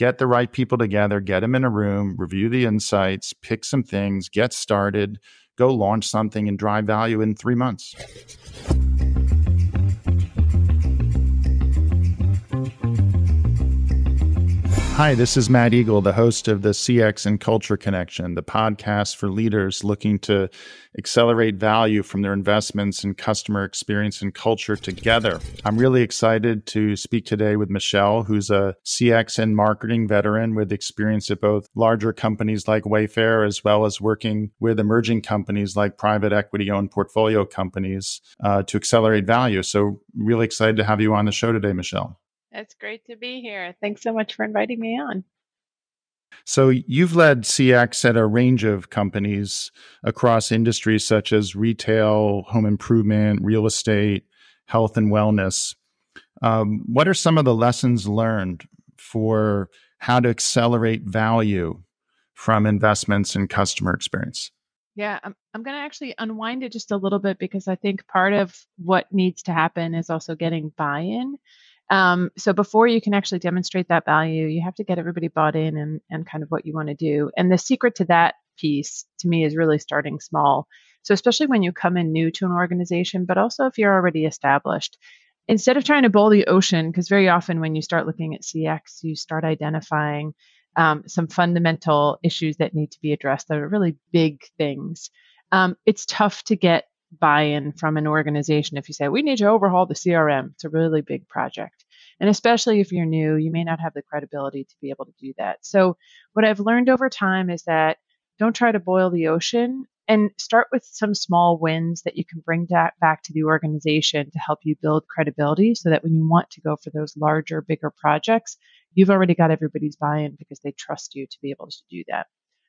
get the right people together, get them in a room, review the insights, pick some things, get started, go launch something, and drive value in three months. Hi, this is Matt Egol, the host of the CX and Culture Connection, the podcast for leaders looking to accelerate value from their investments in customer experience and culture together. I'm really excited to speak today with Michelle, who's a CX and marketing veteran with experience at both larger companies like Wayfair as well as working with emerging companies like private equity owned portfolio companies uh, to accelerate value. So, really excited to have you on the show today, Michelle. It's great to be here. Thanks so much for inviting me on. So, you've led CX at a range of companies across industries such as retail, home improvement, real estate, health, and wellness. Um, what are some of the lessons learned for how to accelerate value from investments in customer experience? Yeah, I'm, I'm going to actually unwind it just a little bit because I think part of what needs to happen is also getting buy in. Um, so before you can actually demonstrate that value, you have to get everybody bought in and, and kind of what you want to do. And the secret to that piece to me is really starting small. So especially when you come in new to an organization, but also if you're already established, instead of trying to boil the ocean, because very often when you start looking at CX, you start identifying um, some fundamental issues that need to be addressed that are really big things. Um, it's tough to get buy-in from an organization if you say we need to overhaul the crm it's a really big project. And especially if you're new you may not have the credibility to be able to do that. So what i've learned over time is that don't try to boil the ocean and start with some small wins that you can bring back to the organization to help you build credibility so that when you want to go for those larger bigger projects you've already got everybody's buy-in because they trust you to be able to do that.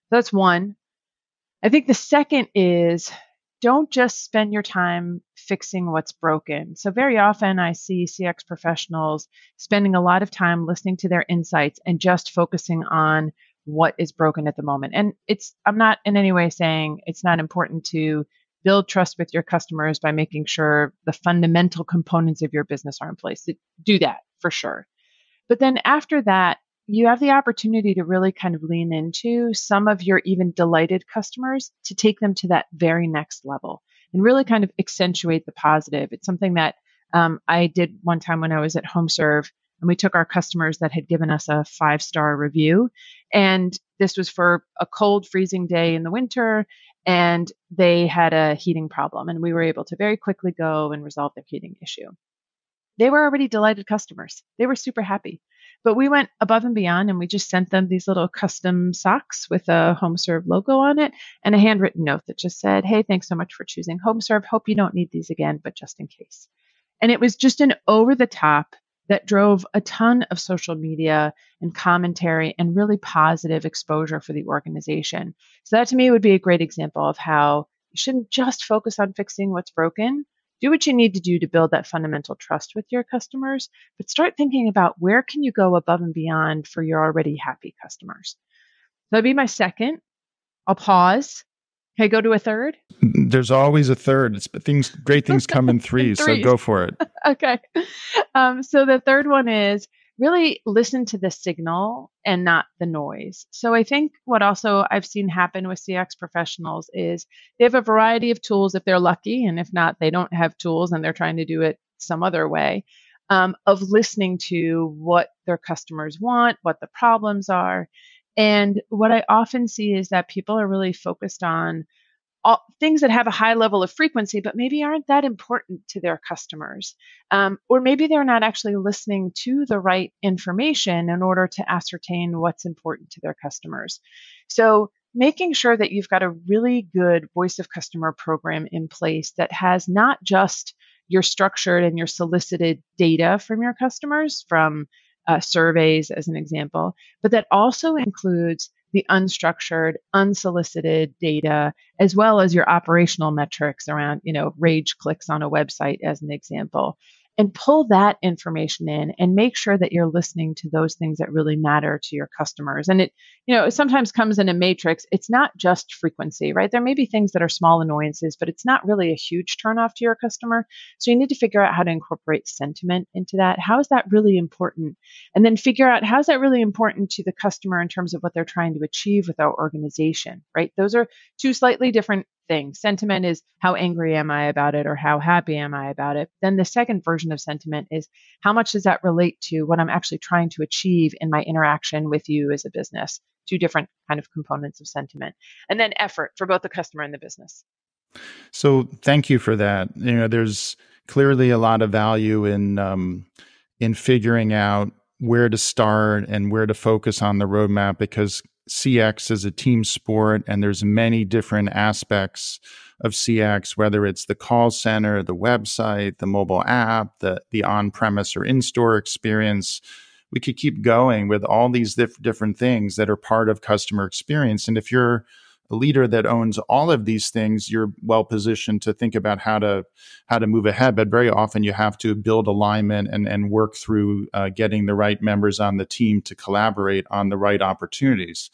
So that's one. I think the second is don't just spend your time fixing what's broken. So, very often I see CX professionals spending a lot of time listening to their insights and just focusing on what is broken at the moment. And it's, I'm not in any way saying it's not important to build trust with your customers by making sure the fundamental components of your business are in place. Do that for sure. But then after that, you have the opportunity to really kind of lean into some of your even delighted customers to take them to that very next level and really kind of accentuate the positive. It's something that um, I did one time when I was at HomeServe, and we took our customers that had given us a five star review. And this was for a cold, freezing day in the winter, and they had a heating problem. And we were able to very quickly go and resolve their heating issue. They were already delighted customers, they were super happy. But we went above and beyond and we just sent them these little custom socks with a HomeServe logo on it and a handwritten note that just said, Hey, thanks so much for choosing HomeServe. Hope you don't need these again, but just in case. And it was just an over the top that drove a ton of social media and commentary and really positive exposure for the organization. So, that to me would be a great example of how you shouldn't just focus on fixing what's broken, do what you need to do to build that fundamental trust with your customers, but start thinking about where can you go above and beyond for your already happy customers. That'd be my second. I'll pause. Okay, go to a third. There's always a third. It's things great things come in threes, so go for it. okay. Um, so the third one is really listen to the signal and not the noise. So I think what also I've seen happen with CX professionals is they have a variety of tools if they're lucky, and if not, they don't have tools and they're trying to do it some other way. Um, of listening to what their customers want, what the problems are. And what I often see is that people are really focused on all, things that have a high level of frequency, but maybe aren't that important to their customers. Um, or maybe they're not actually listening to the right information in order to ascertain what's important to their customers. So, making sure that you've got a really good voice of customer program in place that has not just your structured and your solicited data from your customers, from uh, surveys as an example, but that also includes the unstructured, unsolicited data, as well as your operational metrics around, you know, rage clicks on a website, as an example. And pull that information in and make sure that you're listening to those things that really matter to your customers. And it, you know, it sometimes comes in a matrix. It's not just frequency, right? There may be things that are small annoyances, but it's not really a huge turnoff to your customer. So you need to figure out how to incorporate sentiment into that. How is that really important? And then figure out how is that really important to the customer in terms of what they're trying to achieve with our organization, right? Those are two slightly different thing. Sentiment is how angry am I about it or how happy am I about it. Then the second version of sentiment is how much does that relate to what I'm actually trying to achieve in my interaction with you as a business? Two different kind of components of sentiment. And then effort for both the customer and the business. So thank you for that. You know, there's clearly a lot of value in um, in figuring out where to start and where to focus on the roadmap because CX is a team sport, and there's many different aspects of CX, whether it's the call center, the website, the mobile app, the the on-premise or in-store experience. We could keep going with all these diff- different things that are part of customer experience. And if you're a leader that owns all of these things, you're well positioned to think about how to how to move ahead. But very often you have to build alignment and and work through uh, getting the right members on the team to collaborate on the right opportunities,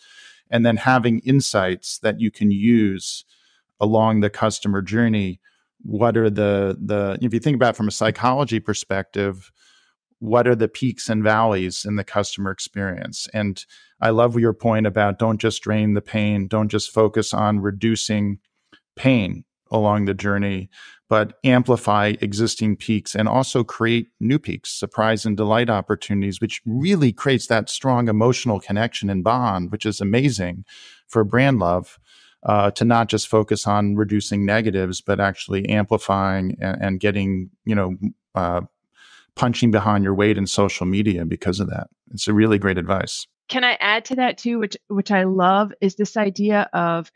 and then having insights that you can use along the customer journey. What are the the if you think about from a psychology perspective, what are the peaks and valleys in the customer experience and I love your point about don't just drain the pain, don't just focus on reducing pain along the journey, but amplify existing peaks and also create new peaks, surprise and delight opportunities, which really creates that strong emotional connection and bond, which is amazing for brand love. Uh, to not just focus on reducing negatives, but actually amplifying and, and getting, you know, uh, punching behind your weight in social media because of that. It's a really great advice can I add to that too, which which I love, is this idea of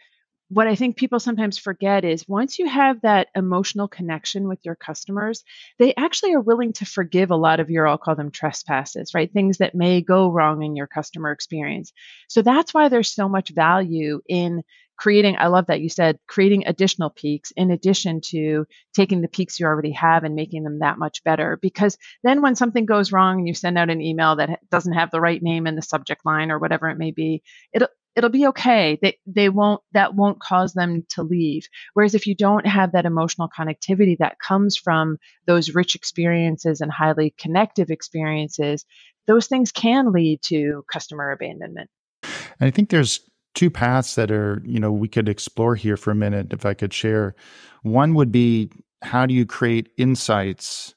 what I think people sometimes forget is once you have that emotional connection with your customers, they actually are willing to forgive a lot of your, I'll call them trespasses, right? Things that may go wrong in your customer experience. So that's why there's so much value in creating i love that you said creating additional peaks in addition to taking the peaks you already have and making them that much better. Because then when something goes wrong and you send out an email that doesn't have the right name in the subject line or whatever it may be it'll it'll be okay. They they won't that won't cause them to leave. Whereas if you don't have that emotional connectivity that comes from those rich experiences and highly connective experiences those things can lead to customer abandonment. And I think there's two paths that are, you know, we could explore here for a minute if I could share. One would be how do you create insights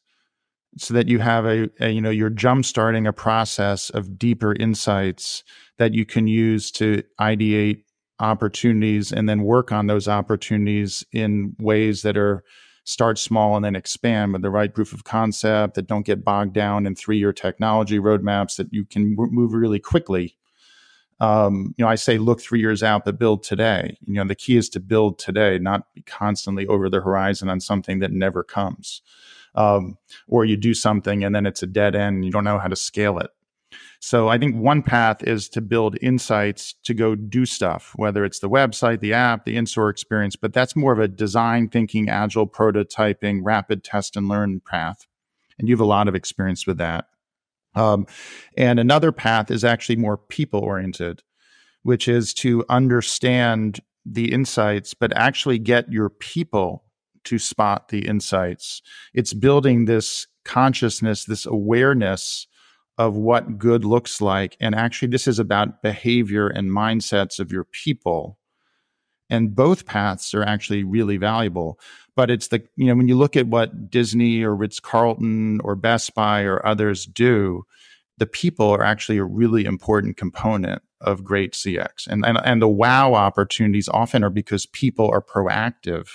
so that you have a, a you know, you're jump starting a process of deeper insights that you can use to ideate opportunities and then work on those opportunities in ways that are start small and then expand with the right proof of concept that don't get bogged down in three year technology roadmaps that you can move really quickly um, you know, I say look three years out, but build today. You know, the key is to build today, not be constantly over the horizon on something that never comes. Um, or you do something and then it's a dead end and you don't know how to scale it. So I think one path is to build insights to go do stuff, whether it's the website, the app, the in-store experience, but that's more of a design thinking, agile prototyping, rapid test and learn path. And you have a lot of experience with that. Um, and another path is actually more people oriented, which is to understand the insights, but actually get your people to spot the insights. It's building this consciousness, this awareness of what good looks like. And actually, this is about behavior and mindsets of your people. And both paths are actually really valuable. But it's the, you know, when you look at what Disney or Ritz Carlton or Best Buy or others do, the people are actually a really important component of great CX. And, and, and the wow opportunities often are because people are proactive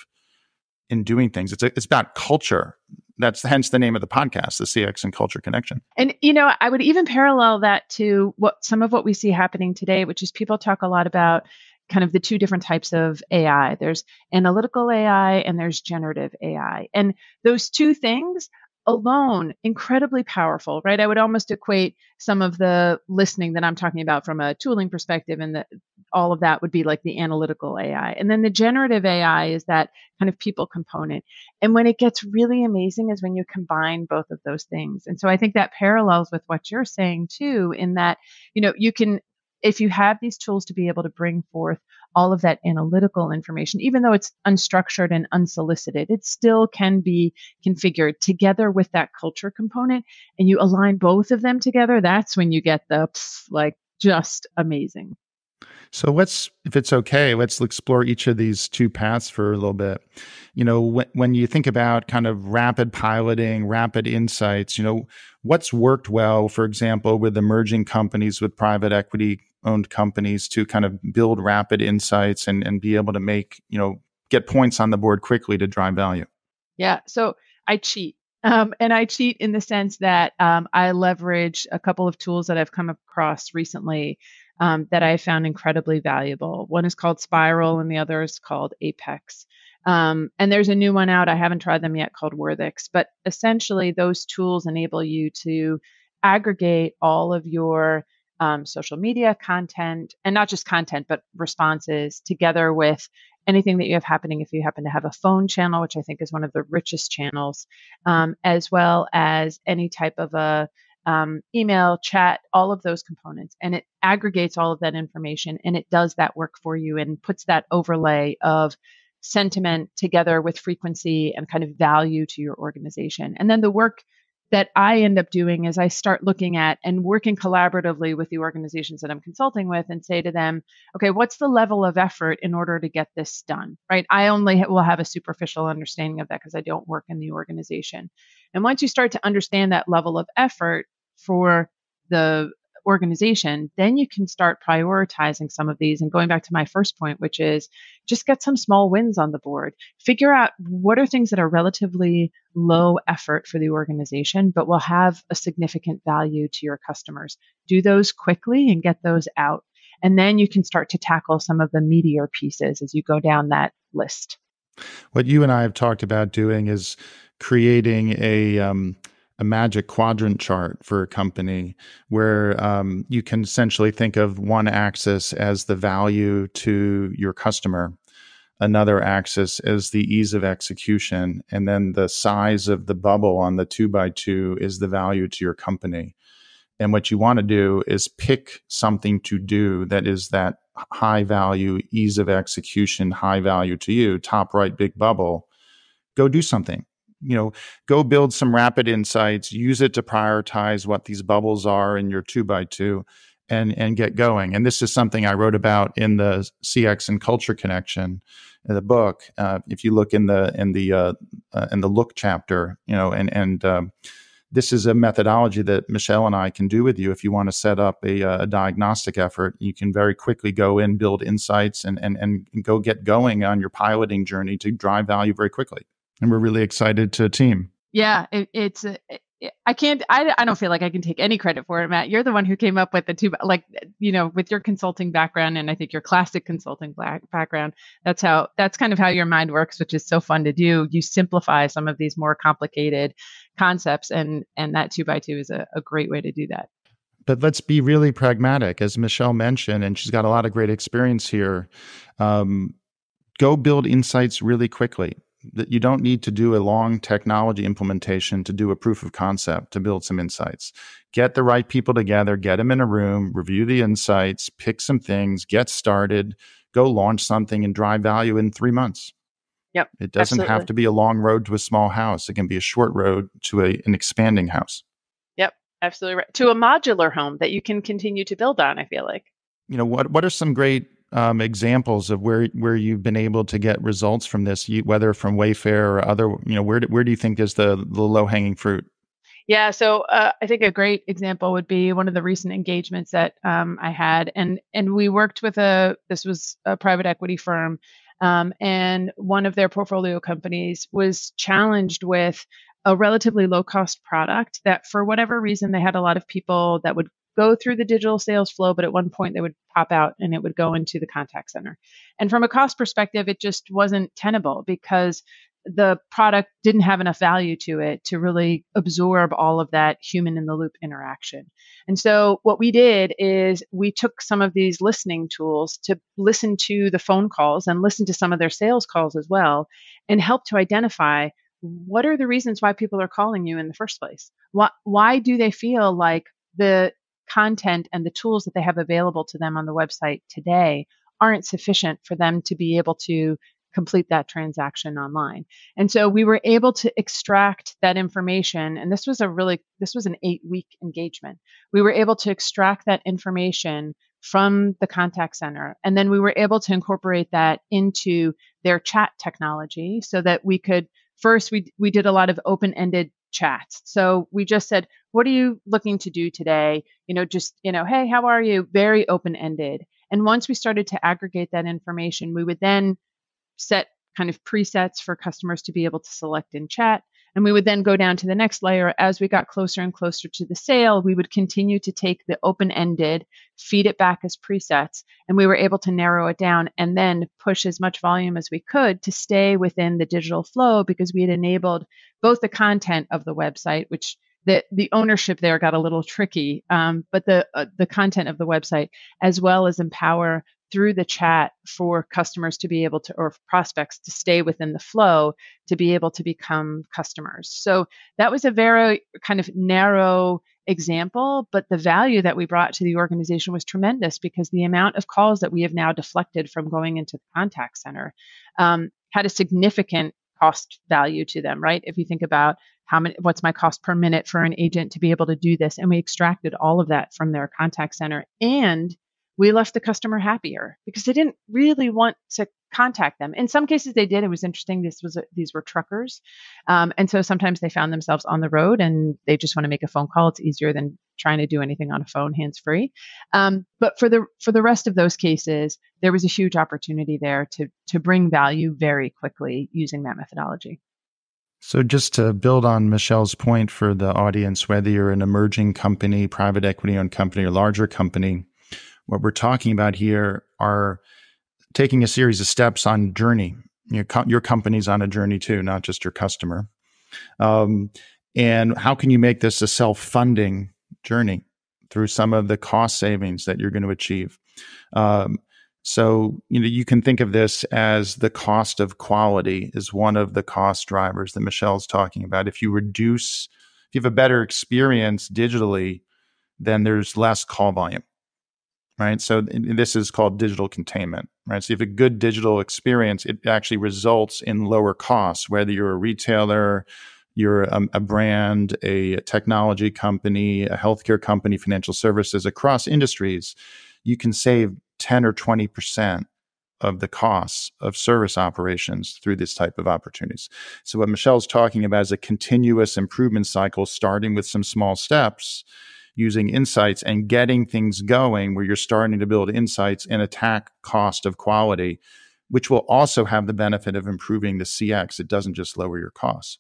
in doing things. It's, a, it's about culture. That's hence the name of the podcast, the CX and Culture Connection. And, you know, I would even parallel that to what some of what we see happening today, which is people talk a lot about kind of the two different types of AI. There's analytical AI and there's generative AI. And those two things alone incredibly powerful, right? I would almost equate some of the listening that I'm talking about from a tooling perspective and the all of that would be like the analytical AI. And then the generative AI is that kind of people component. And when it gets really amazing is when you combine both of those things. And so I think that parallels with what you're saying too, in that, you know, you can if you have these tools to be able to bring forth all of that analytical information, even though it's unstructured and unsolicited, it still can be configured together with that culture component. And you align both of them together. That's when you get the like just amazing. So let's, if it's okay, let's explore each of these two paths for a little bit. You know, when, when you think about kind of rapid piloting, rapid insights, you know, what's worked well, for example, with emerging companies with private equity owned companies to kind of build rapid insights and, and be able to make, you know, get points on the board quickly to drive value? Yeah. So I cheat. Um, and I cheat in the sense that um, I leverage a couple of tools that I've come across recently um, that I found incredibly valuable. One is called Spiral, and the other is called Apex. Um, and there's a new one out. I haven't tried them yet called Worthix. But essentially, those tools enable you to aggregate all of your um, social media content, and not just content, but responses together with anything that you have happening if you happen to have a phone channel, which I think is one of the richest channels, um, as well as any type of a um, email, chat, all of those components. And it aggregates all of that information and it does that work for you and puts that overlay of sentiment together with frequency and kind of value to your organization. And then the work that I end up doing is I start looking at and working collaboratively with the organizations that I'm consulting with and say to them, okay, what's the level of effort in order to get this done? Right? I only will have a superficial understanding of that because I don't work in the organization. And once you start to understand that level of effort for the organization, then you can start prioritizing some of these. And going back to my first point, which is just get some small wins on the board. Figure out what are things that are relatively low effort for the organization, but will have a significant value to your customers. Do those quickly and get those out. And then you can start to tackle some of the meatier pieces as you go down that list. What you and I have talked about doing is creating a um, a magic quadrant chart for a company where um, you can essentially think of one axis as the value to your customer, another axis as the ease of execution, and then the size of the bubble on the two by two is the value to your company. And what you want to do is pick something to do that is that high value, ease of execution, high value to you, top right, big bubble. Go do something you know, go build some rapid insights, use it to prioritize what these bubbles are in your two by two and, and get going. And this is something I wrote about in the CX and culture connection in the book. Uh, if you look in the, in the, uh, uh, in the look chapter, you know, and, and, um, this is a methodology that Michelle and I can do with you. If you want to set up a, uh, a, diagnostic effort, you can very quickly go in, build insights, and, and, and go get going on your piloting journey to drive value very quickly and we're really excited to team. Yeah, it, it's. It, I can't. I, I don't feel like I can take any credit for it, Matt. You're the one who came up with the two, like you know, with your consulting background and I think your classic consulting background. That's how. That's kind of how your mind works, which is so fun to do. You simplify some of these more complicated concepts, and and that two by two is a, a great way to do that. But let's be really pragmatic, as Michelle mentioned, and she's got a lot of great experience here. Um, go build insights really quickly that you don't need to do a long technology implementation to do a proof of concept to build some insights. Get the right people together, get them in a room, review the insights, pick some things, get started, go launch something and drive value in three months. Yep. It doesn't absolutely. have to be a long road to a small house. It can be a short road to a, an expanding house. Yep, absolutely right. To a modular home that you can continue to build on, I feel like. You know, what what are some great um, examples of where where you've been able to get results from this, you, whether from Wayfair or other? You know, where do, where do you think is the the low hanging fruit? Yeah, so uh, I think a great example would be one of the recent engagements that um, I had, and and we worked with a this was a private equity firm, um, and one of their portfolio companies was challenged with a relatively low cost product that for whatever reason they had a lot of people that would go through the digital sales flow, but at one point they would pop out and it would go into the contact center. And from a cost perspective, it just wasn't tenable because the product didn't have enough value to it to really absorb all of that human in the loop interaction. And so what we did is we took some of these listening tools to listen to the phone calls and listen to some of their sales calls as well and help to identify what are the reasons why people are calling you in the first place? Why, why do they feel like the content and the tools that they have available to them on the website today aren't sufficient for them to be able to complete that transaction online. And so we were able to extract that information and this was a really this was an 8 week engagement. We were able to extract that information from the contact center and then we were able to incorporate that into their chat technology so that we could first we we did a lot of open-ended chats. So we just said, "What are you looking to do today?" You know, just, you know, "Hey, how are you?" very open-ended. And once we started to aggregate that information, we would then set kind of presets for customers to be able to select in chat. And we would then go down to the next layer. As we got closer and closer to the sale, we would continue to take the open ended, feed it back as presets, and we were able to narrow it down and then push as much volume as we could to stay within the digital flow because we had enabled both the content of the website, which the, the ownership there got a little tricky, um, but the uh, the content of the website, as well as empower through the chat for customers to be able to, or prospects to stay within the flow to be able to become customers. So that was a very kind of narrow example, but the value that we brought to the organization was tremendous because the amount of calls that we have now deflected from going into the contact center um, had a significant cost value to them, right? If you think about how many, what's my cost per minute for an agent to be able to do this, and we extracted all of that from their contact center and we left the customer happier because they didn't really want to contact them. In some cases, they did. It was interesting. This was a, these were truckers, um, and so sometimes they found themselves on the road and they just want to make a phone call. It's easier than trying to do anything on a phone hands free. Um, but for the for the rest of those cases, there was a huge opportunity there to to bring value very quickly using that methodology. So, just to build on Michelle's point for the audience, whether you're an emerging company, private equity owned company, or larger company, what we're talking about here are taking a series of steps on journey. Your, co- your company's on a journey too, not just your customer. Um, and how can you make this a self-funding journey through some of the cost savings that you're going to achieve? Um, so you know you can think of this as the cost of quality is one of the cost drivers that Michelle's talking about. If you reduce, if you have a better experience digitally, then there's less call volume right? So this is called digital containment, right? So if a good digital experience, it actually results in lower costs, whether you're a retailer, you're a, a, brand, a technology company, a healthcare company, financial services across industries, you can save 10 or 20% of the costs of service operations through this type of opportunities. So what Michelle's talking about is a continuous improvement cycle starting with some small steps using insights and getting things going where you're starting to build insights and attack cost of quality, which will also have the benefit of improving the CX. It doesn't just lower your costs.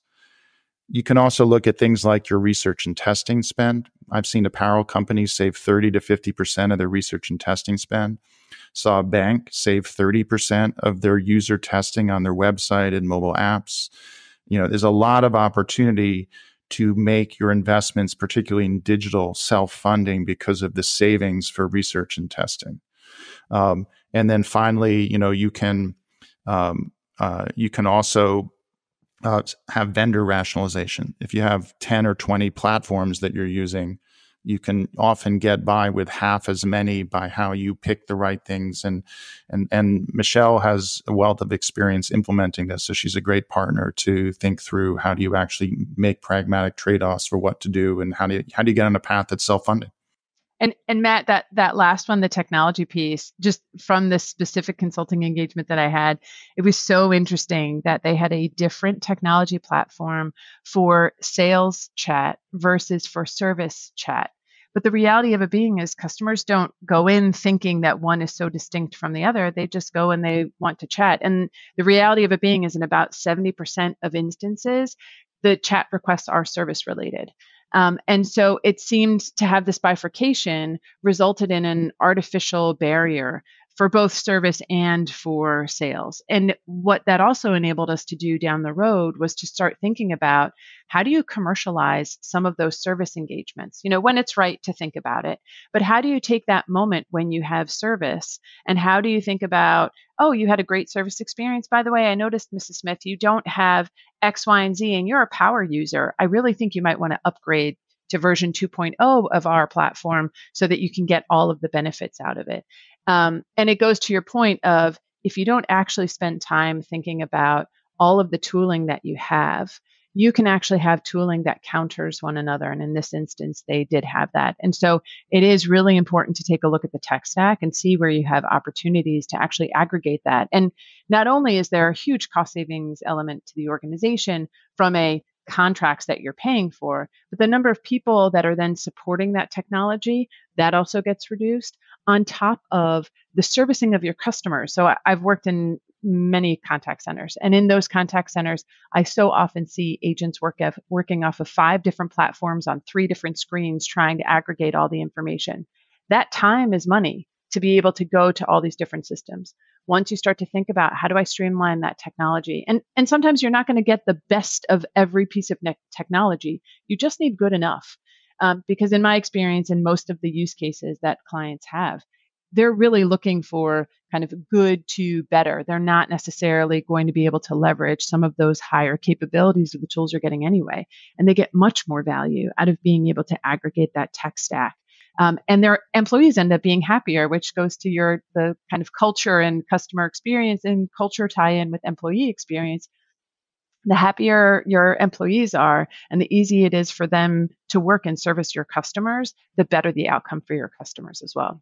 You can also look at things like your research and testing spend. I've seen apparel companies save 30 to 50% of their research and testing spend. Saw a bank save 30% of their user testing on their website and mobile apps. You know, there's a lot of opportunity to make your investments, particularly in digital, self funding because of the savings for research and testing. Um, and then finally, you know, you can um, uh, you can also uh, have vendor rationalization. If you have ten or twenty platforms that you're using, you can often get by with half as many by how you pick the right things and and and Michelle has a wealth of experience implementing this so she's a great partner to think through how do you actually make pragmatic trade-offs for what to do and how do you, how do you get on a path that's self-funding and and Matt, that that last one, the technology piece, just from the specific consulting engagement that I had, it was so interesting that they had a different technology platform for sales chat versus for service chat. But the reality of it being is customers don't go in thinking that one is so distinct from the other. They just go and they want to chat. And the reality of it being is in about 70% of instances, the chat requests are service related. Um, and so it seemed to have this bifurcation resulted in an artificial barrier for both service and for sales. And what that also enabled us to do down the road was to start thinking about how do you commercialize some of those service engagements? You know, when it's right to think about it, but how do you take that moment when you have service and how do you think about, oh, you had a great service experience. By the way, I noticed, Mrs. Smith, you don't have X, Y, and Z, and you're a power user. I really think you might want to upgrade to version 2.0 of our platform so that you can get all of the benefits out of it. Um, and it goes to your point of if you don't actually spend time thinking about all of the tooling that you have, you can actually have tooling that counters one another. And in this instance, they did have that. And so it is really important to take a look at the tech stack and see where you have opportunities to actually aggregate that. And not only is there a huge cost savings element to the organization from a contracts that you're paying for, but the number of people that are then supporting that technology, that also gets reduced on top of the servicing of your customers. So I've worked in many contact centers. And in those contact centers, I so often see agents work of, working off of five different platforms on three different screens trying to aggregate all the information. That time is money to be able to go to all these different systems. Once you start to think about how do I streamline that technology, and, and sometimes you're not going to get the best of every piece of technology, you just need good enough. Um, because in my experience, in most of the use cases that clients have, they're really looking for kind of good to better. They're not necessarily going to be able to leverage some of those higher capabilities of the tools you're getting anyway. And they get much more value out of being able to aggregate that tech stack um, and their employees end up being happier, which goes to your the kind of culture and customer experience and culture tie in with employee experience. The happier your employees are and the easier it is for them to work and service your customers, the better the outcome for your customers as well.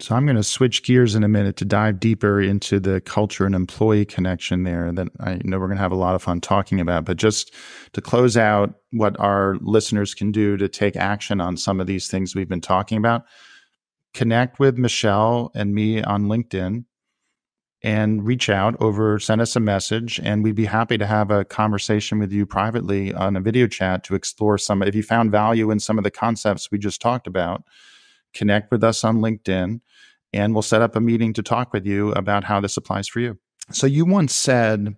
So I'm going to switch gears in a minute to dive deeper into the culture and employee connection there that I know we're going to have a lot of fun talking about. But just to close out what our listeners can do to take action on some of these things we've been talking about, connect with Michelle and me on LinkedIn and reach out over, send us a message, and we'd be happy to have a conversation with you privately on a video chat to explore some. If you found value in some of the concepts we just talked about, connect with us on LinkedIn and we'll set up a meeting to talk with you about how this applies for you. So, you once said,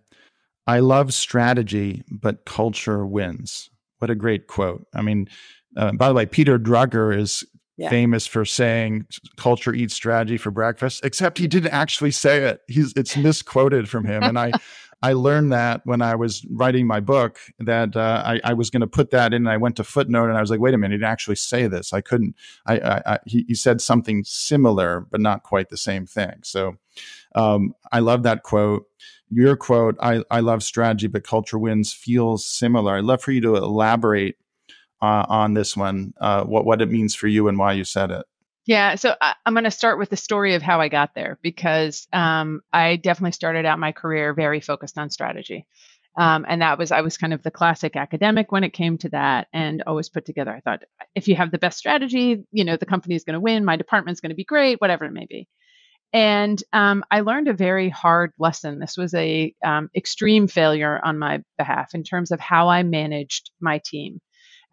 I love strategy, but culture wins. What a great quote. I mean, uh, by the way, Peter Drucker is yeah. famous for saying culture eats strategy for breakfast, except he didn't actually say it. He's it's misquoted from him. And I I learned that when I was writing my book that uh, I, I, was going to put that in. And I went to footnote and I was like, wait a minute, he didn't actually say this. I couldn't. I, I, I he, he, said something similar, but not quite the same thing. So um, I love that quote. Your quote, I, I love strategy, but culture wins feels similar. I'd love for you to elaborate uh, on this one, uh, what, what it means for you and why you said it. Yeah, so I, am going to start with the story of how I got there because um, I definitely started out my career very focused on strategy. Um, and that was, I was kind of the classic academic when it came to that and always put together. I thought, if you have the best strategy, you know, the company is going to win, my department's going to be great, whatever it may be. And um, I learned a very hard lesson. This was a um, extreme failure on my behalf in terms of how I managed my team.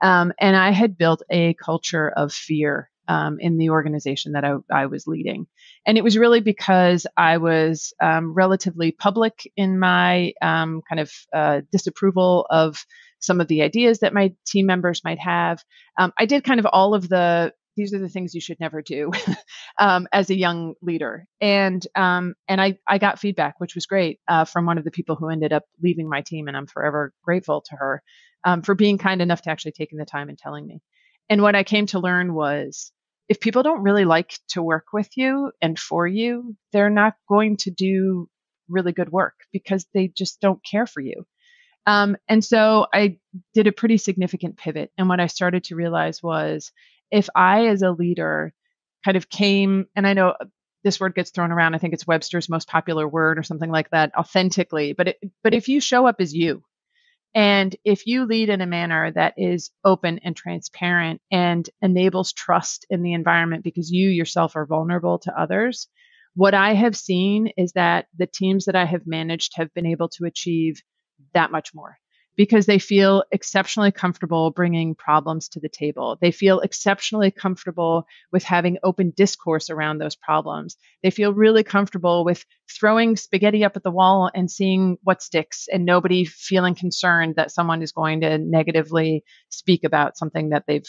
Um, and I had built a culture of fear um, in the organization that I, I, was leading. And it was really because I was um, relatively public in my um, kind of uh, disapproval of some of the ideas that my team members might have. Um, I did kind of all of the these are the things you should never do um, as a young leader. And um, and I, I got feedback, which was great uh, from one of the people who ended up leaving my team, and I'm forever grateful to her for being kind enough to actually taking the time and telling me. And what I came to learn was if people don't really like to work with you and for you, they're not going to do really good work because they just don't care for you. Um, and so I did a pretty significant pivot. And what I started to realize was if I, as a leader, kind of came, and I know this word gets thrown around. I think it's Webster's most popular word or something like that, authentically. But it, but if you show up as you, and if you lead in a manner that is open and transparent and enables trust in the environment because you yourself are vulnerable to others, what I have seen is that the teams that I have managed have been able to achieve that much more because they feel exceptionally comfortable bringing problems to the table. They feel exceptionally comfortable with having open discourse around those problems. They feel really comfortable with throwing spaghetti up at the wall and seeing what sticks and nobody feeling concerned that someone is going to negatively speak about something that they've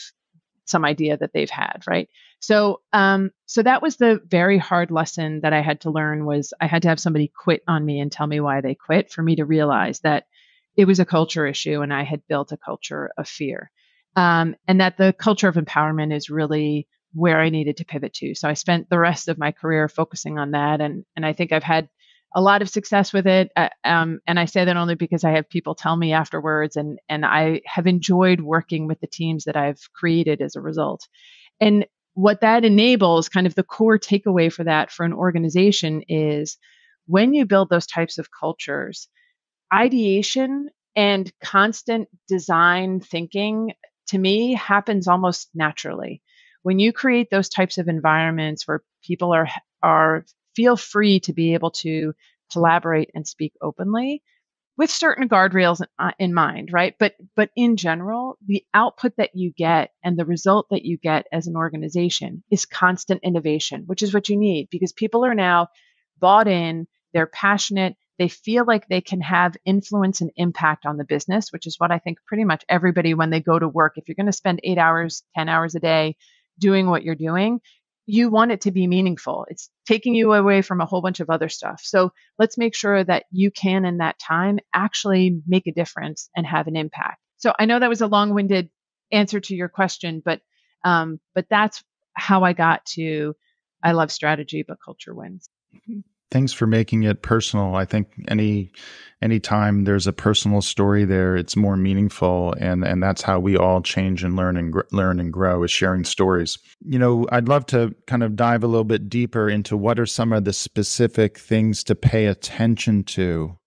some idea that they've had, right? So, um, so that was the very hard lesson that I had to learn was I had to have somebody quit on me and tell me why they quit for me to realize that it was a culture issue and I had built a culture of fear. Um, and that the culture of empowerment is really where I needed to pivot to. So I spent the rest of my career focusing on that. And, and I think I've had a lot of success with it. Uh, um, and I say that only because I have people tell me afterwards, and, and I have enjoyed working with the teams that I've created as a result. And what that enables, kind of the core takeaway for that for an organization is when you build those types of cultures, ideation and constant design thinking to me happens almost naturally. When you create those types of environments where people are are feel free to be able to collaborate and speak openly with certain guardrails uh, in mind, right? But but in general, the output that you get and the result that you get as an organization is constant innovation, which is what you need because people are now bought in, they're passionate, they feel like they can have influence and impact on the business, which is what I think pretty much everybody, when they go to work, if you're going to spend eight hours, 10 hours a day doing what you're doing, you want it to be meaningful. It's taking you away from a whole bunch of other stuff. So let's make sure that you can, in that time, actually make a difference and have an impact. So I know that was a long winded answer to your question, but um, but that's how I got to I love strategy, but culture wins. Thanks for making it personal. I think any anytime there's a personal story there, it's more meaningful, and and that's how we all change and learn and gr- learn and grow is sharing stories. You know, I'd love to kind of dive a little bit deeper into what are some of the specific things to pay attention to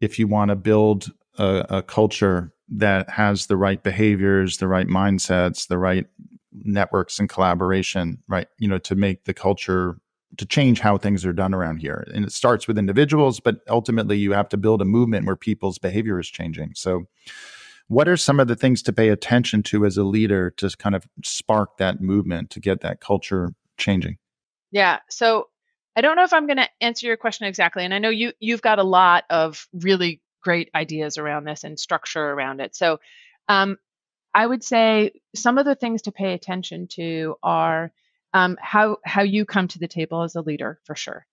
if you want to build a, a culture that has the right behaviors, the right mindsets, the right networks and collaboration, right? You know, to make the culture to change how things are done around here. And it starts with individuals, but ultimately you have to build a movement where people's behavior is changing. So, what are some of the things to pay attention to as a leader to kind of spark that movement to get that culture changing? Yeah. So, I don't know if I'm going to answer your question exactly, and I know you you've got a lot of really great ideas around this and structure around it. So, um, I would say some of the things to pay attention to are um, how how you come to the table as a leader for sure.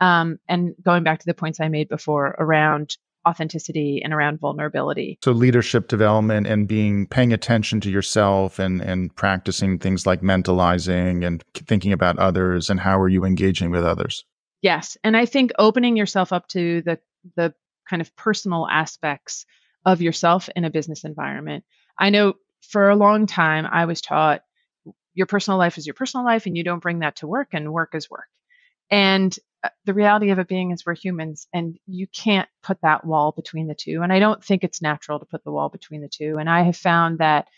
Um, and going back to the points I made before around authenticity and around vulnerability. So leadership development and being paying attention to yourself and and practicing things like mentalizing and thinking about others and how are you engaging with others. Yes, and I think opening yourself up to the the kind of personal aspects of yourself in a business environment. I know for a long time I was taught your personal life is your personal life and you don't bring that to work and work is work. And uh, the reality of it being is we're humans and you can't put that wall between the two. And I don't think it's natural to put the wall between the two. And I have found that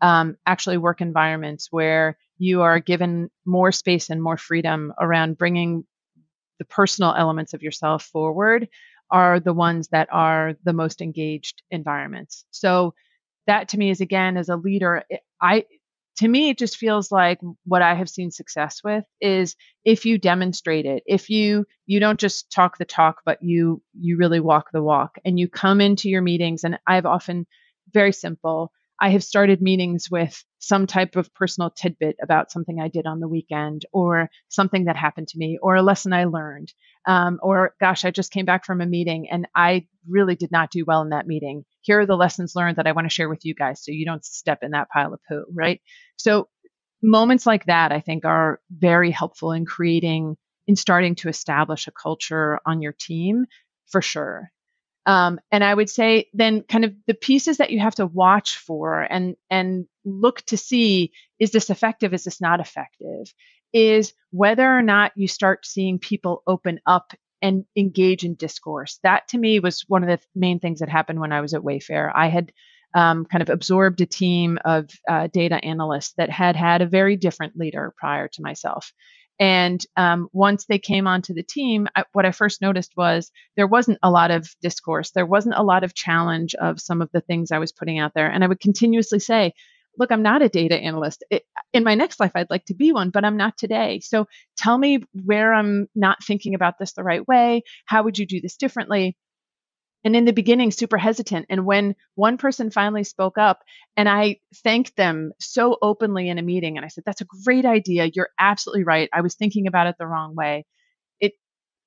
um, actually work environments where you are given more space and more freedom around bringing the personal elements of yourself forward are the ones that are the most engaged environments. So that to me is again as a leader, I to me it just feels like what i have seen success with is if you demonstrate it if you you don't just talk the talk but you you really walk the walk and you come into your meetings and i've often very simple i have started meetings with some type of personal tidbit about something i did on the weekend or something that happened to me or a lesson i learned um, or gosh i just came back from a meeting and i really did not do well in that meeting here are the lessons learned that I want to share with you guys so you don't step in that pile of poo, right? So moments like that, I think, are very helpful in creating, in starting to establish a culture on your team for sure. Um, and I would say then kind of the pieces that you have to watch for and and look to see is this effective, is this not effective, is whether or not you start seeing people open up and engage in discourse. That to me was one of the main things that happened when I was at Wayfair. I had um, kind of absorbed a team of uh, data analysts that had had a very different leader prior to myself. And um, once they came onto the team, I, what I first noticed was there wasn't a lot of discourse. There wasn't a lot of challenge of some of the things I was putting out there. And I would continuously say, look, I'm not a data analyst. It, in my next life, I'd like to be one, but I'm not today. So tell me where I'm not thinking about this the right way. How would you do this differently? And in the beginning super hesitant and when one person finally spoke up and i thanked them so openly in a meeting and i said that's a great idea. You're absolutely right. I was thinking about it the wrong way. It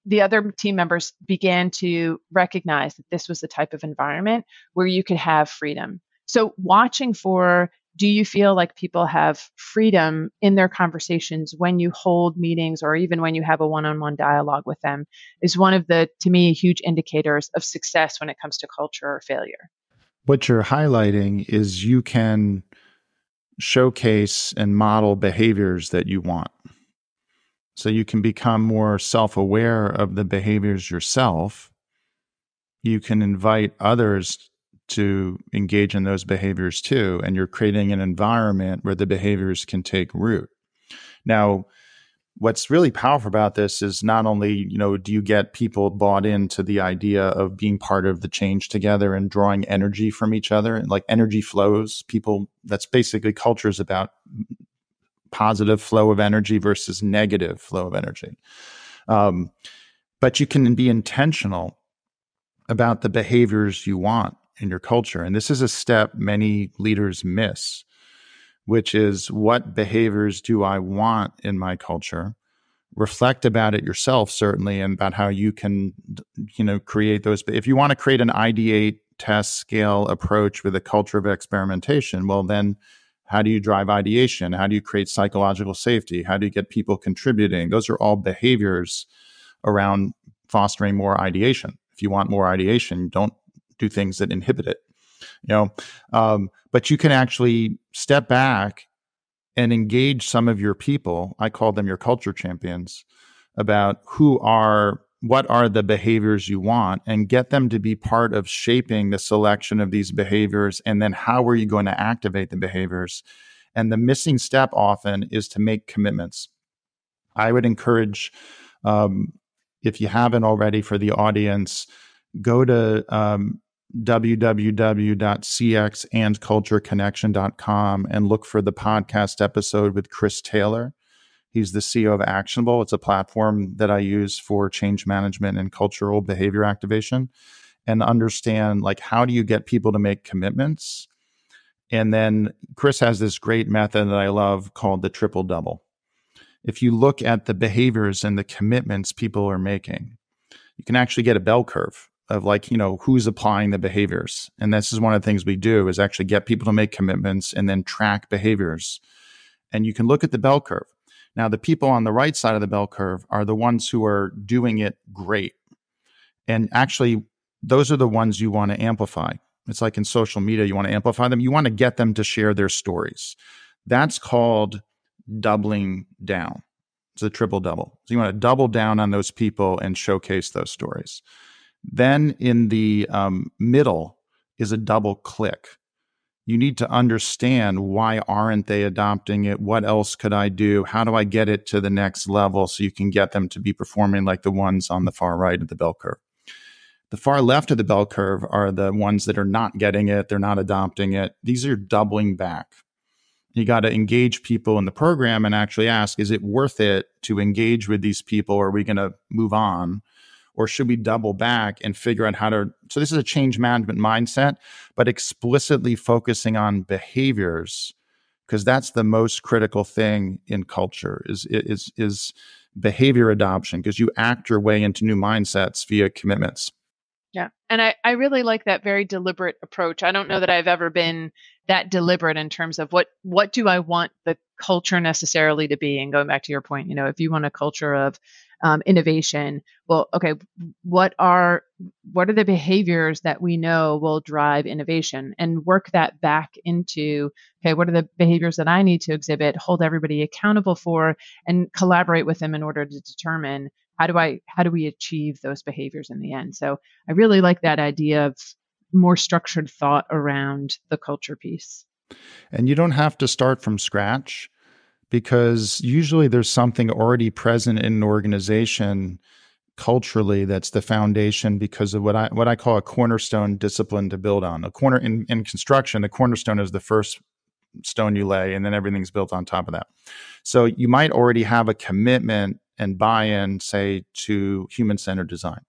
the other team members began to recognize that this was the type of environment where you could have freedom. So watching for do you feel like people have freedom in their conversations when you hold meetings or even when you have a one-on-one dialogue with them is one of the to me huge indicators of success when it comes to culture or failure? What you're highlighting is you can showcase and model behaviors that you want. So you can become more self-aware of the behaviors yourself. You can invite others to engage in those behaviors too. And you're creating an environment where the behaviors can take root. Now, what's really powerful about this is not only, you know, do you get people bought into the idea of being part of the change together and drawing energy from each other and like energy flows, people that's basically culture is about positive flow of energy versus negative flow of energy. Um, but you can be intentional about the behaviors you want in your culture. And this is a step many leaders miss, which is what behaviors do I want in my culture? Reflect about it yourself, certainly, and about how you can, you know, create those. But if you want to create an ideate, test, scale approach with a culture of experimentation, well, then how do you drive ideation? How do you create psychological safety? How do you get people contributing? Those are all behaviors around fostering more ideation. If you want more ideation, don't do things that inhibit it you know? Um, but you can actually step back and engage some of your people i call them your culture champions about who are what are the behaviors you want and get them to be part of shaping the selection of these behaviors and then how are you going to activate the behaviors? And the missing step often is to make commitments. I would encourage um, if you haven't already for the audience go to um, www.cxandcultureconnection.com and look for the podcast episode with Chris Taylor. He's the CEO of Actionable. It's a platform that I use for change management and cultural behavior activation and understand like how do you get people to make commitments? And then Chris has this great method that I love called the triple double. If you look at the behaviors and the commitments people are making, you can actually get a bell curve of like you know who's applying the behaviors. And this is one of the things we do is actually get people to make commitments and then track behaviors. And you can look at the bell curve. Now the people on the right side of the bell curve are the ones who are doing it great. And actually those are the ones you want to amplify. It's like in social media you want to amplify them. You want to get them to share their stories. That's called doubling down. It's a triple double. So you want to double down on those people and showcase those stories then in the um, middle is a double click. You need to understand why aren't they adopting it? What else could I do? How do I get it to the next level so you can get them to be performing like the ones on the far right of the bell curve? The far left of the bell curve are the ones that are not getting it, they're not adopting it. These are doubling back. You got to engage people in the program and actually ask, is it worth it to engage with these people? Or are we going to move on? Or should we double back and figure out how to so this is a change management mindset but explicitly focusing on behaviors because that's the most critical thing in culture is is is behavior adoption because you act your way into new mindsets via commitments. Yeah and I, I really like that very deliberate approach. I don't know that i've ever been that deliberate in terms of what what do i want the culture necessarily to be and going back to your point you know if you want a culture of um, innovation well okay what are what are the behaviors that we know will drive innovation? And work that back into okay what are the behaviors that i need to exhibit hold everybody accountable for and collaborate with them in order to determine how do i how do we achieve those behaviors in the end? So i really like that idea of more structured thought around the culture piece. And you don't have to start from scratch because usually there's something already present in an organization culturally that's the foundation because of what I what I call a cornerstone discipline to build on. A corner in, in construction, the cornerstone is the first stone you lay, and then everything's built on top of that. So you might already have a commitment and buy-in, say, to human-centered design.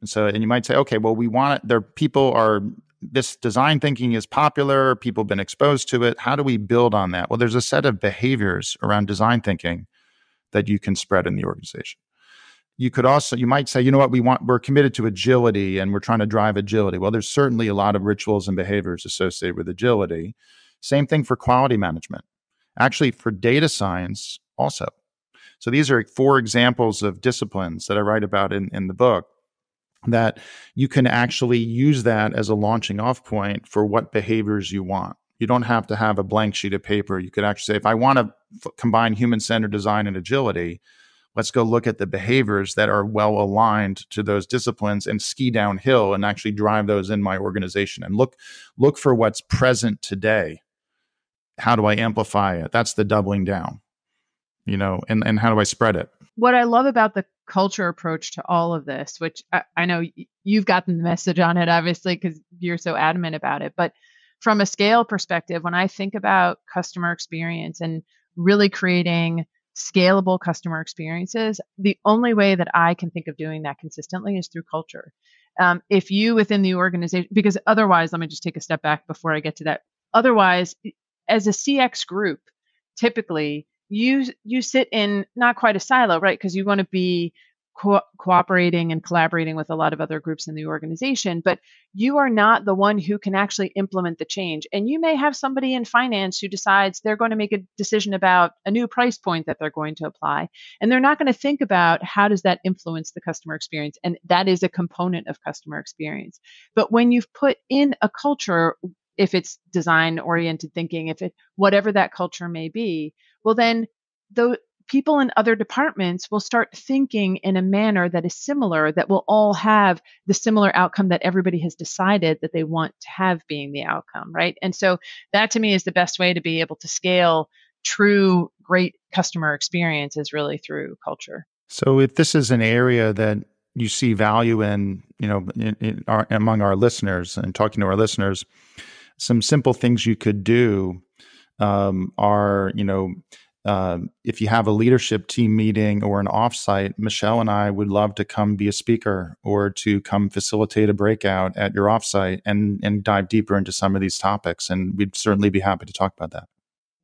And so, and you might say, okay, well, we want it. There, people are this design thinking is popular. People have been exposed to it. How do we build on that? Well, there's a set of behaviors around design thinking that you can spread in the organization. You could also, you might say, you know what, we want, we're committed to agility and we're trying to drive agility. Well, there's certainly a lot of rituals and behaviors associated with agility. Same thing for quality management. Actually, for data science, also. So these are four examples of disciplines that I write about in, in the book that you can actually use that as a launching off point for what behaviors you want. You don't have to have a blank sheet of paper. You could actually say, if I want to f- combine human centered design and agility, let's go look at the behaviors that are well aligned to those disciplines and ski downhill and actually drive those in my organization and look look for what's present today. How do I amplify it? That's the doubling down. You know, and, and how do I spread it? What I love about the culture approach to all of this, which I, I know you've gotten the message on it, obviously, because you're so adamant about it. But from a scale perspective, when I think about customer experience and really creating scalable customer experiences, the only way that I can think of doing that consistently is through culture. Um, if you within the organization, because otherwise, let me just take a step back before I get to that. Otherwise, as a CX group, typically you you sit in not quite a silo, right? Because you want to be co- cooperating and collaborating with a lot of other groups in the organization, but you are not the one who can actually implement the change. And you may have somebody in finance who decides they're going to make a decision about a new price point that they're going to apply, and they're not going to think about how does that influence the customer experience, and that is a component of customer experience. But when you've put in a culture if it's design oriented thinking, if it whatever that culture may be, well then the people in other departments will start thinking in a manner that is similar that will all have the similar outcome that everybody has decided that they want to have being the outcome right? And so that to me is the best way to be able to scale true great customer experience is really through culture. So if this is an area that you see value in you know in, in our, among our listeners and talking to our listeners some simple things you could do um, are, you know, uh, if you have a leadership team meeting or an offsite, Michelle and I would love to come be a speaker or to come facilitate a breakout at your offsite and and dive deeper into some of these topics. And we'd certainly be happy to talk about that.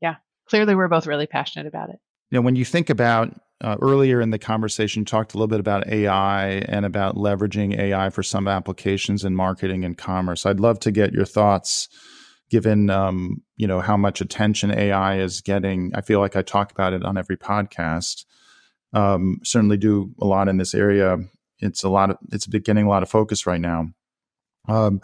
Yeah, clearly we're both really passionate about it. You know, when you think about uh, earlier in the conversation, you talked a little bit about AI and about leveraging AI for some applications in marketing and commerce. I'd love to get your thoughts given um, you know how much attention AI is getting. I feel like I talk about it on every podcast. Um, certainly do a lot in this area. It's a lot of it's getting a lot of focus right now. Um,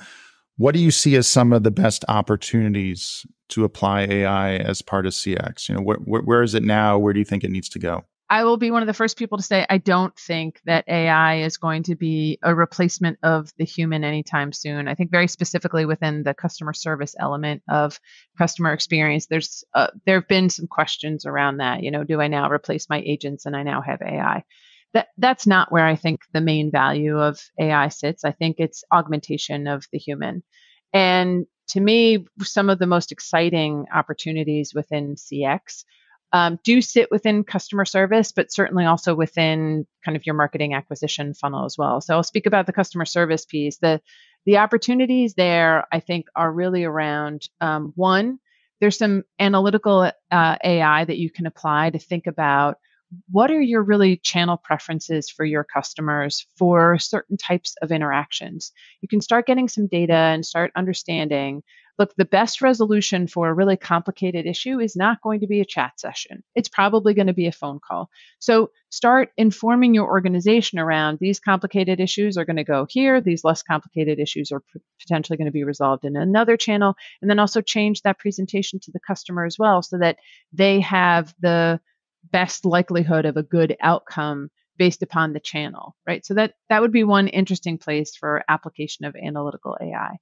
what do you see as some of the best opportunities to apply AI as part of CX? You know, wh- wh- where is it now? Where do you think it needs to go? I will be one of the first people to say I don't think that AI is going to be a replacement of the human anytime soon. I think very specifically within the customer service element of customer experience, there's uh, there have been some questions around that. You know, do I now replace my agents and I now have AI? That that's not where I think the main value of AI sits. I think it's augmentation of the human. And to me, some of the most exciting opportunities within CX um, do sit within customer service, but certainly also within kind of your marketing acquisition funnel as well. So I'll speak about the customer service piece. The the opportunities there, I think, are really around um, one. There's some analytical uh, AI that you can apply to think about what are your really channel preferences for your customers for certain types of interactions. You can start getting some data and start understanding look, the best resolution for a really complicated issue is not going to be a chat session. It's probably going to be a phone call. So start informing your organization around these complicated issues are going to go here, these less complicated issues are potentially going to be resolved in another channel. And then also change that presentation to the customer as well so that they have the best likelihood of a good outcome based upon the channel, right? So that that would be one interesting place for application of analytical AI.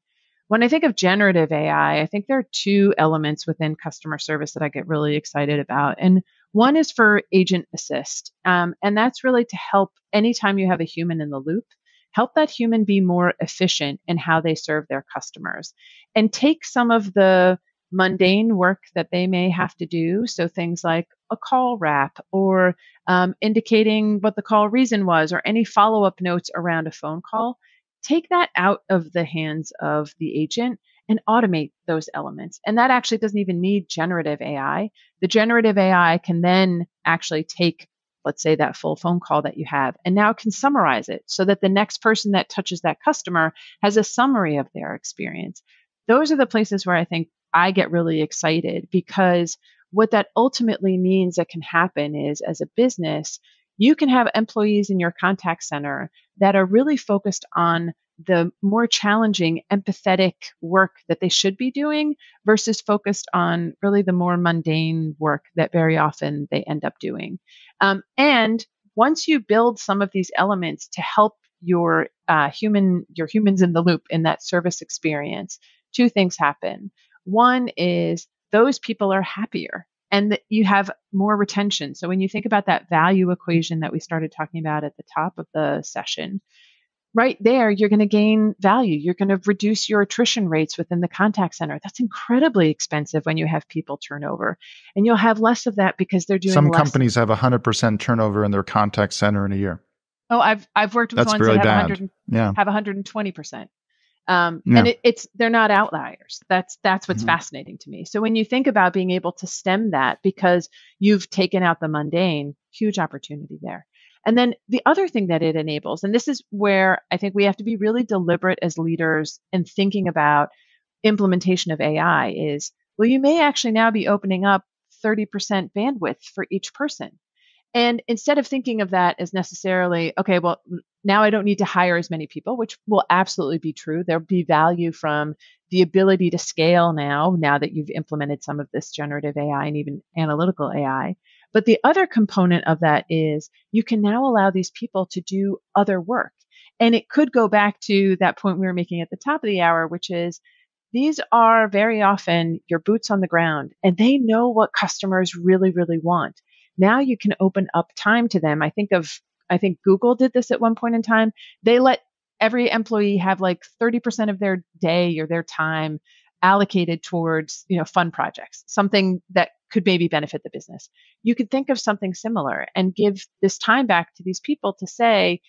When I think of generative AI, I think there are two elements within customer service that I get really excited about. And one is for agent assist. Um, and that's really to help anytime you have a human in the loop, help that human be more efficient in how they serve their customers and take some of the mundane work that they may have to do. So things like a call wrap or um, indicating what the call reason was or any follow up notes around a phone call take that out of the hands of the agent and automate those elements. And that actually doesn't even need generative AI. The generative AI can then actually take, let's say, that full phone call that you have and now can summarize it so that the next person that touches that customer has a summary of their experience. Those are the places where I think I get really excited because what that ultimately means that can happen is as a business, you can have employees in your contact center that are really focused on the more challenging, empathetic work that they should be doing versus focused on really the more mundane work that very often they end up doing. Um, and once you build some of these elements to help your uh, human, your humans in the loop in that service experience, two things happen. One is those people are happier and you have more retention. So when you think about that value equation that we started talking about at the top of the session, right there, you're going to gain value. You're going to reduce your attrition rates within the contact center. That's incredibly expensive when you have people turnover. And you'll have less of that because they're doing Some less. companies have 100% turnover in their contact center in a year. Oh, I've I've worked with That's ones really that have bad. 100, Yeah. have 120%. Um, Yeah. And it, it's they're not outliers. That's that's what's Mhm. fascinating to me. So when you think about being able to stem that because you've taken out the mundane, huge opportunity there. And then the other thing that it enables, and this is where I think we have to be really deliberate as leaders in thinking about implementation of AI, is well, you may actually now be opening up 30% bandwidth for each person. And instead of thinking of that as necessarily, okay, well, now I don't need to hire as many people, which will absolutely be true. There'll be value from the ability to scale now, now that you've implemented some of this generative AI and even analytical AI. But the other component of that is you can now allow these people to do other work. And it could go back to that point we were making at the top of the hour, which is these are very often your boots on the ground and they know what customers really, really want. Now you can open up time to them. I think of, I think Google did this at one point in time. They let every employee have like 30% of their day or their time allocated towards, you know, fun projects, something that could maybe benefit the business. You could think of something similar and give this time back to these people to say,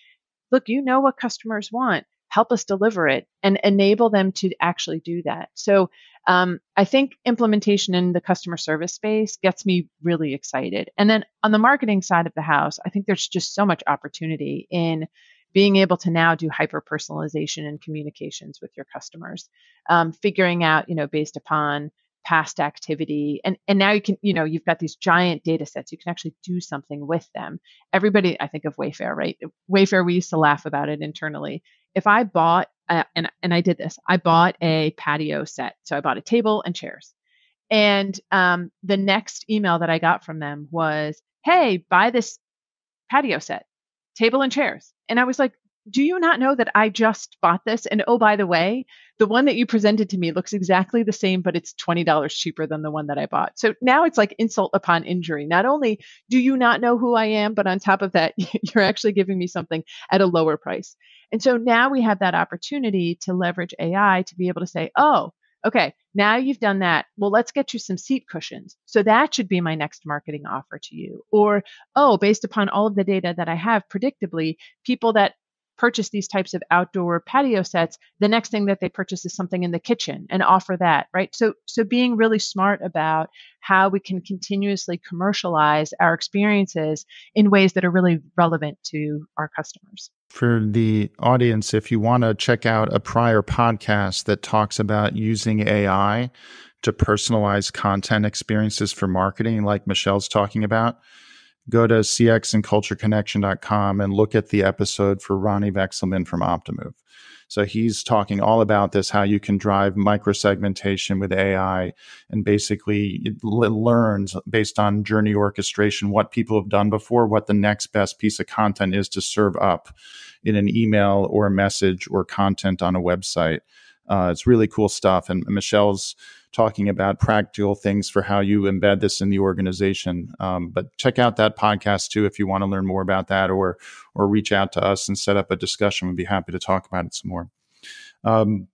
look, you know what customers want. Help us deliver it and enable them to actually do that. So um, I think implementation in the customer service space gets me really excited. And then on the marketing side of the house, I think there's just so much opportunity in being able to now do hyper personalization and communications with your customers, um, figuring out, you know, based upon past activity and and now you can you know you've got these giant data sets you can actually do something with them everybody i think of wayfair right wayfair we used to laugh about it internally if i bought uh, and and i did this i bought a patio set. So i bought a table and chairs. And um, the next email that i got from them was hey buy this patio set table and chairs. And i was like do you not know that I just bought this? And oh, by the way, the one that you presented to me looks exactly the same, but it's $20 cheaper than the one that I bought. So now it's like insult upon injury. Not only do you not know who I am, but on top of that, you're actually giving me something at a lower price. And so now we have that opportunity to leverage AI to be able to say, oh, okay, now you've done that. Well, let's get you some seat cushions. So that should be my next marketing offer to you. Or, oh, based upon all of the data that I have, predictably, people that purchase these types of outdoor patio sets the next thing that they purchase is something in the kitchen and offer that right? So so being really smart about how we can continuously commercialize our experiences in ways that are really relevant to our customers. For the audience, if you want to check out a prior podcast that talks about using AI to personalize content experiences for marketing, like Michelle's talking about, go to cxandcultureconnection.com and look at the episode for Ronnie Vexelman from Optimove. So he's talking all about this, how you can drive microsegmentation with AI and basically it learns based on journey orchestration what people have done before, what the next best piece of content is to serve up in an email or a message or content on a website. Uh, it's really cool stuff. And Michelle's talking about practical things for how you embed this in the organization. Um, but check out that podcast too if you want to learn more about that, or or reach out to us and set up a discussion. We'd be happy to talk about it some more. Um,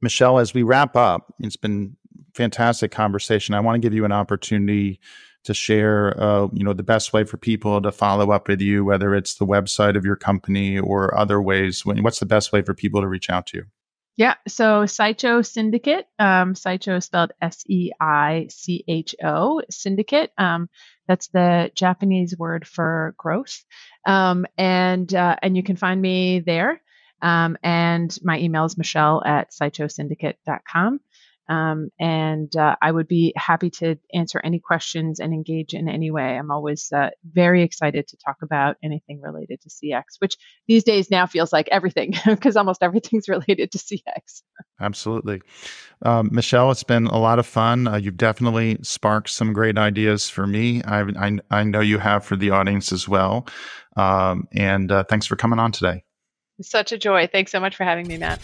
Michelle, as we wrap up, it's been fantastic conversation. I want to give you an opportunity to share, uh, you know, the best way for people to follow up with you, whether it's the website of your company or other ways. when, What's the best way for people to reach out to you? Yeah, so Seicho Syndicate, um, spelled S E I C H O, Syndicate. Um, that's the Japanese word for growth, um, and uh, and you can find me there. Um, and my email is Michelle at seichosyndicate.com. Um, and uh, I would be happy to answer any questions and engage in any way. I'm always uh, very excited to talk about anything related to CX, which these days now feels like everything because almost everything's related to CX. Absolutely. Um, Michelle, it's been a lot of fun. Uh, you've definitely sparked some great ideas for me. I, I, I, know you have for the audience as well. Um, and uh, thanks for coming on today. Such a joy. Thanks so much for having me, Matt.